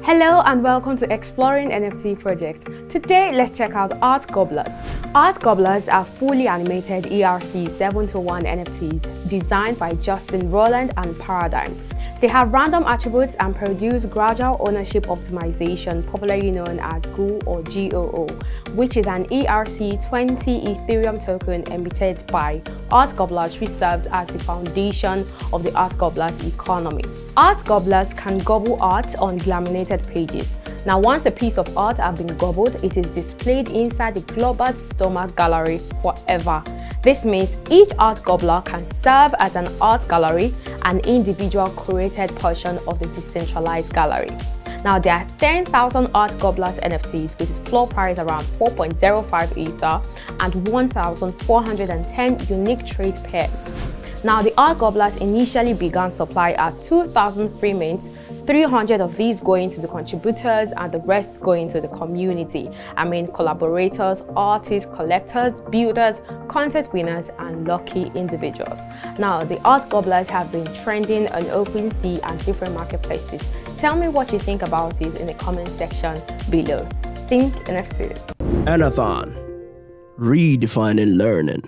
Hello and welcome to Exploring NFT Projects. Today, let's check out Art Gobblers. Art Gobblers are fully animated ERC 721 NFTs designed by Justin Roiland and Paradigm. They have random attributes and produce gradual ownership optimization, popularly known as GOO or GOO, which is an ERC20 Ethereum token emitted by Art Gobblers, which serves as the foundation of the Art Gobblers economy. Art Gobblers can gobble art on glaminated pages. Now, once a piece of art has been gobbled, it is displayed inside the Globus Stomach Gallery forever. This means each art gobbler can serve as an art gallery, an individual curated portion of the decentralized gallery. Now there are 10,000 art gobblers NFTs with floor price around 4.05 Ether and 1,410 unique trade pairs. Now the art gobblers initially began supply at 2,000 free mints 300 of these going to the contributors and the rest going to the community. I mean collaborators, artists, collectors, builders, content winners and lucky individuals. Now the art gobblers have been trending on OpenSea and different marketplaces. Tell me what you think about this in the comment section below. Think NFTs. Anathon. Redefining learning.